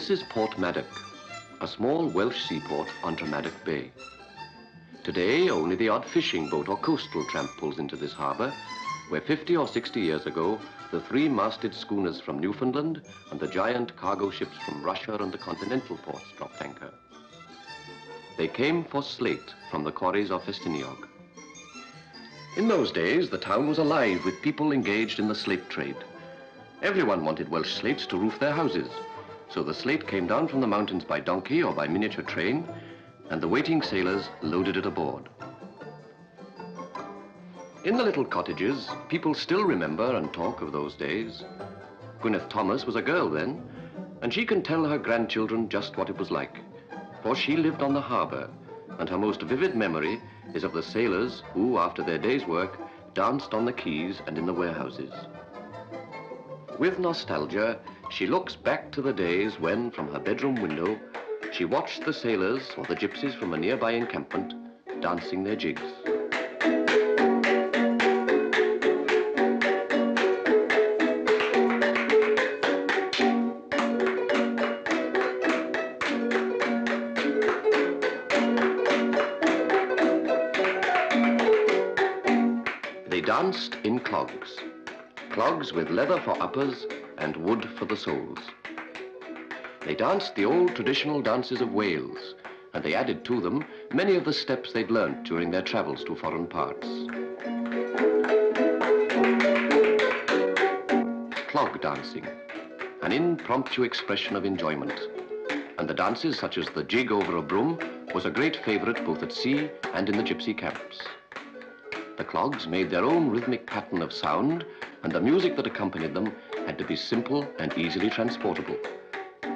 This is Portmadoc, a small Welsh seaport on Tremadoc Bay. Today, only the odd fishing boat or coastal tramp pulls into this harbour, where 50 or 60 years ago, the three-masted schooners from Newfoundland and the giant cargo ships from Russia and the continental ports dropped anchor. They came for slate from the quarries of Festiniog. In those days, the town was alive with people engaged in the slate trade. Everyone wanted Welsh slates to roof their houses, so the slate came down from the mountains by donkey or by miniature train, and the waiting sailors loaded it aboard. In the little cottages, people still remember and talk of those days. Gwyneth Thomas was a girl then, and she can tell her grandchildren just what it was like, for she lived on the harbour, and her most vivid memory is of the sailors who, after their day's work, danced on the quays and in the warehouses. With nostalgia, she looks back to the days when, from her bedroom window, she watched the sailors or the gypsies from a nearby encampment dancing their jigs. They danced in clogs, clogs with leather for uppers and wood for the soles. They danced the old traditional dances of Wales, and they added to them many of the steps they'd learnt during their travels to foreign parts. Clog dancing, an impromptu expression of enjoyment. And the dances such as the jig over a broom was a great favourite both at sea and in the gypsy camps. The clogs made their own rhythmic pattern of sound, and the music that accompanied them had to be simple and easily transportable.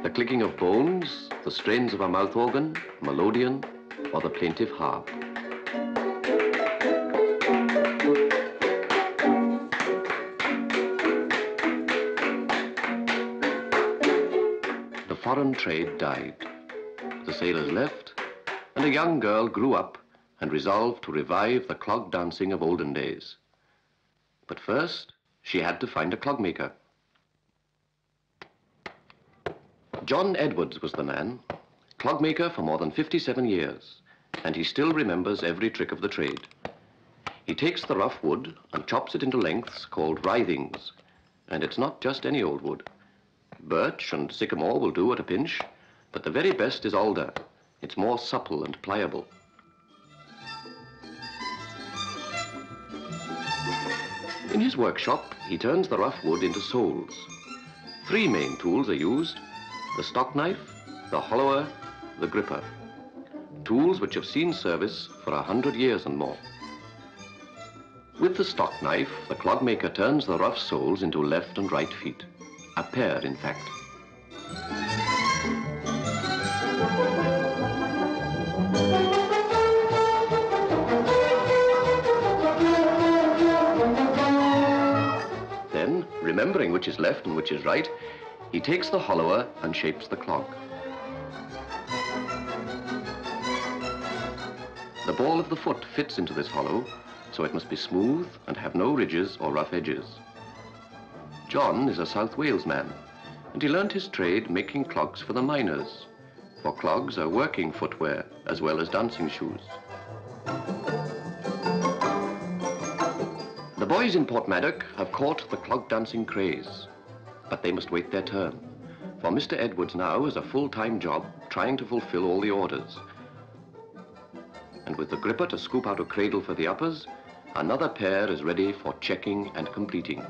The clicking of bones, the strains of a mouth organ, melodeon, or the plaintive harp. The foreign trade died. The sailors left, and a young girl grew up and resolved to revive the clog dancing of olden days. But first, she had to find a clogmaker. John Edwards was the man, clogmaker for more than 57 years, and he still remembers every trick of the trade. He takes the rough wood and chops it into lengths called writhings, and it's not just any old wood. Birch and sycamore will do at a pinch, but the very best is alder. It's more supple and pliable. In his workshop, he turns the rough wood into soles. Three main tools are used, the stock knife, the hollower, the gripper. Tools which have seen service for a hundred years and more. With the stock knife, the clogmaker turns the rough soles into left and right feet. A pair, in fact. Then, remembering which is left and which is right, he takes the hollower and shapes the clog. The ball of the foot fits into this hollow, so it must be smooth and have no ridges or rough edges. John is a South Wales man, and he learnt his trade making clogs for the miners, for clogs are working footwear as well as dancing shoes. The boys in Portmadoc have caught the clog dancing craze, but they must wait their turn, for Mr. Edwards now has a full-time job trying to fulfill all the orders. And with the gripper to scoop out a cradle for the uppers, another pair is ready for checking and completing.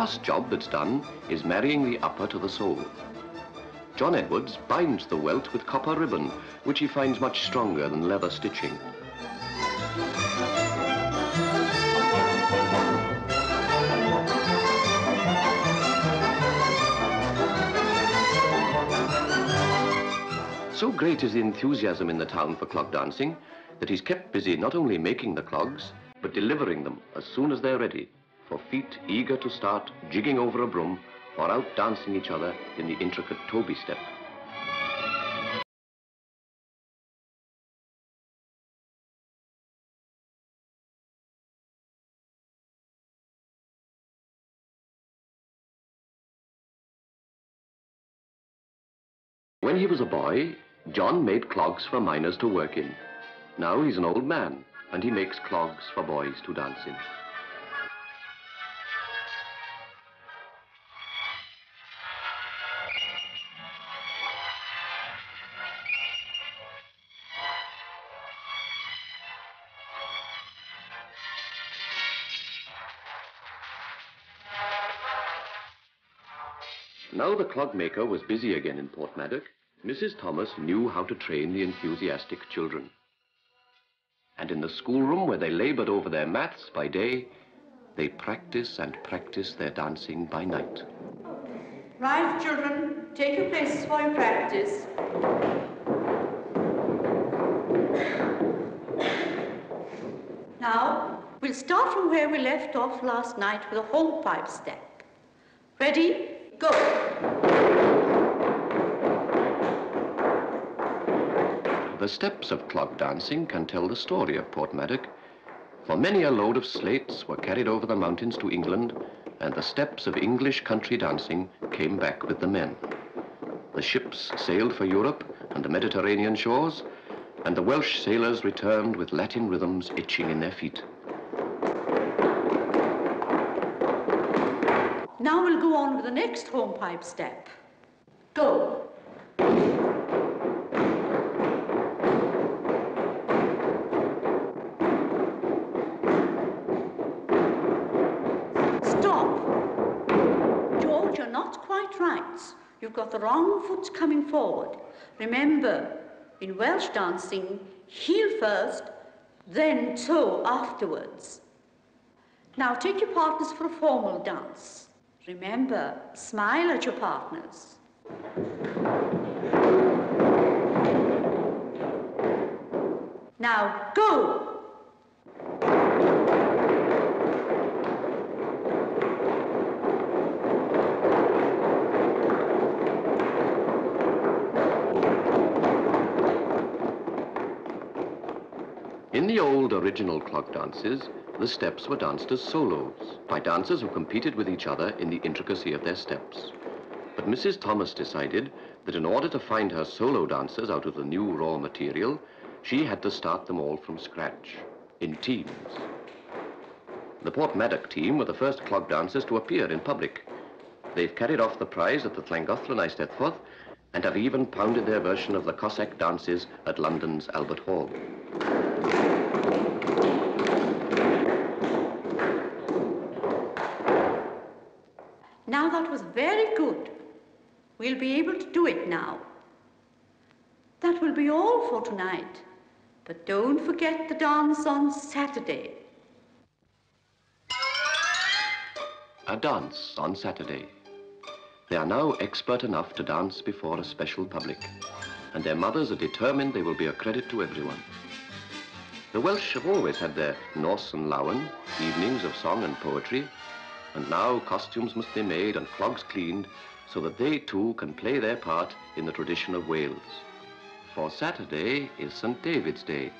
Last job that's done is marrying the upper to the sole. John Edwards binds the welt with copper ribbon, which he finds much stronger than leather stitching. So great is the enthusiasm in the town for clog dancing that he's kept busy not only making the clogs, but delivering them as soon as they're ready, for feet eager to start jigging over a broom or out dancing each other in the intricate Toby step. When he was a boy, John made clogs for miners to work in. Now he's an old man, and he makes clogs for boys to dance in. Now the clogmaker was busy again in Portmadoc, Mrs. Thomas knew how to train the enthusiastic children. And in the schoolroom where they labored over their maths by day, they practice and practice their dancing by night. Right, children, take your places for your practice. Now, we'll start from where we left off last night with a hornpipe step. Ready? Go. The steps of clog dancing can tell the story of Portmadoc, for many a load of slates were carried over the mountains to England, and the steps of English country dancing came back with the men. The ships sailed for Europe and the Mediterranean shores, and the Welsh sailors returned with Latin rhythms itching in their feet. On with the next hornpipe step. Go. Stop. George, you're not quite right. You've got the wrong foot coming forward. Remember, in Welsh dancing, heel first, then toe afterwards. Now take your partners for a formal dance. Remember, smile at your partners. Now go! In the old original clog dances, the steps were danced as solos by dancers who competed with each other in the intricacy of their steps. But Mrs. Thomas decided that in order to find her solo dancers out of the new raw material, she had to start them all from scratch, in teams. The Portmadoc team were the first clog dancers to appear in public. They've carried off the prize at the Llangollen Eisteddfod and have even pounded their version of the Cossack dances at London's Albert Hall. Now that was very good. We'll be able to do it now. That will be all for tonight. But don't forget the dance on Saturday. A dance on Saturday. They are now expert enough to dance before a special public, and their mothers are determined they will be a credit to everyone. The Welsh have always had their Noson Lawen, evenings of song and poetry, and now costumes must be made and clogs cleaned so that they too can play their part in the tradition of Wales. For Saturday is St. David's Day.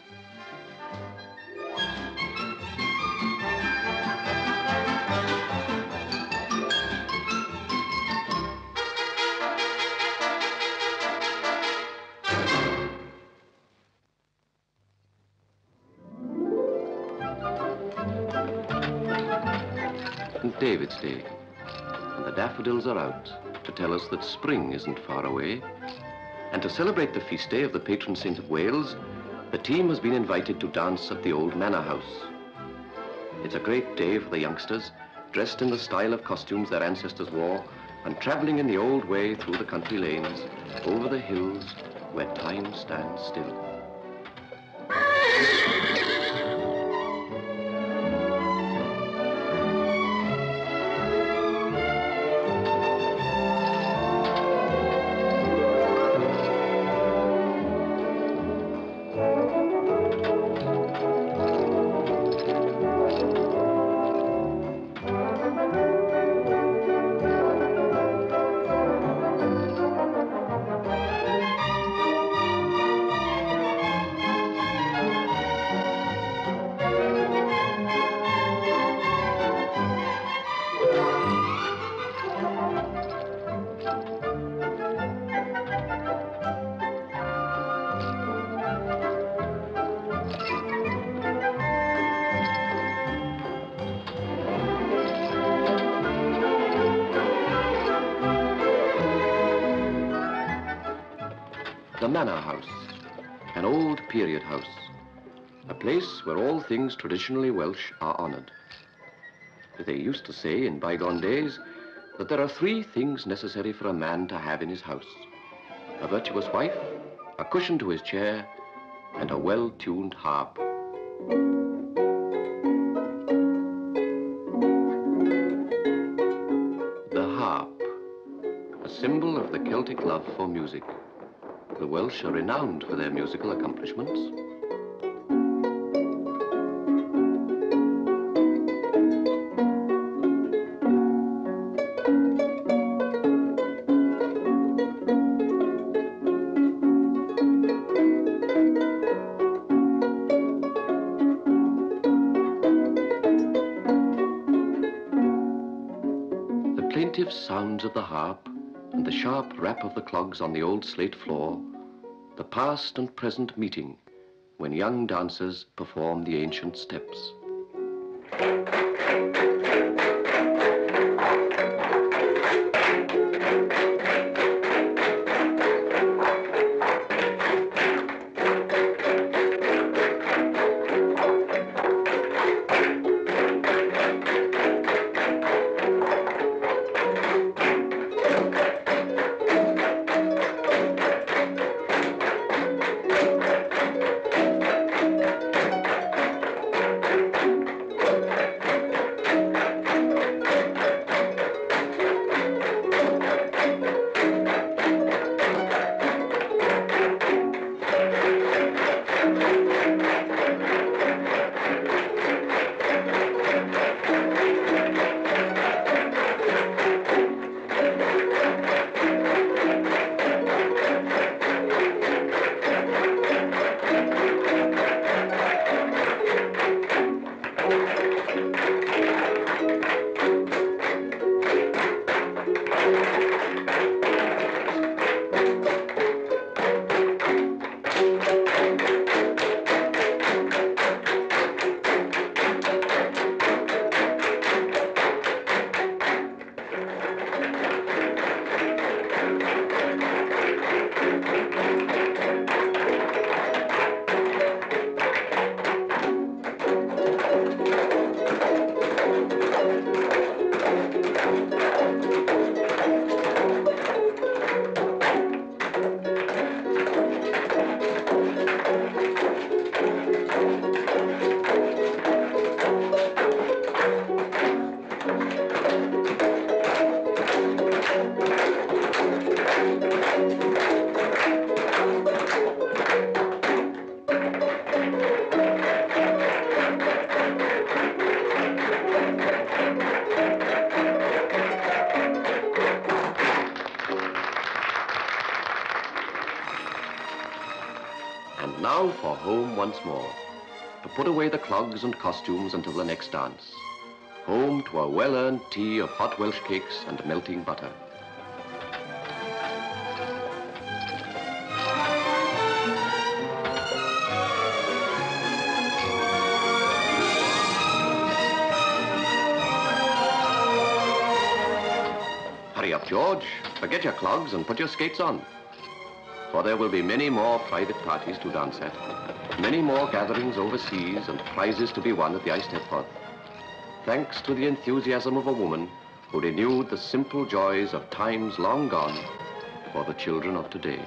David's Day, and the daffodils are out to tell us that spring isn't far away. And to celebrate the feast day of the patron saint of Wales, the team has been invited to dance at the old manor house. It's a great day for the youngsters, dressed in the style of costumes their ancestors wore, and traveling in the old way through the country lanes, over the hills where time stands still. The Manor House, an old period house, a place where all things traditionally Welsh are honoured. They used to say in bygone days that there are three things necessary for a man to have in his house. A virtuous wife, a cushion to his chair, and a well-tuned harp. The harp, a symbol of the Celtic love for music. The Welsh are renowned for their musical accomplishments. The plaintive sounds of the harp and the sharp rap of the clogs on the old slate floor, the past and present meeting when young dancers perform the ancient steps. For home once more, to put away the clogs and costumes until the next dance. Home to a well-earned tea of hot Welsh cakes and melting butter. Hurry up, George. Forget your clogs and put your skates on. For there will be many more private parties to dance at, many more gatherings overseas and prizes to be won at the Ice Eisteddfod. Thanks to the enthusiasm of a woman who renewed the simple joys of times long gone for the children of today.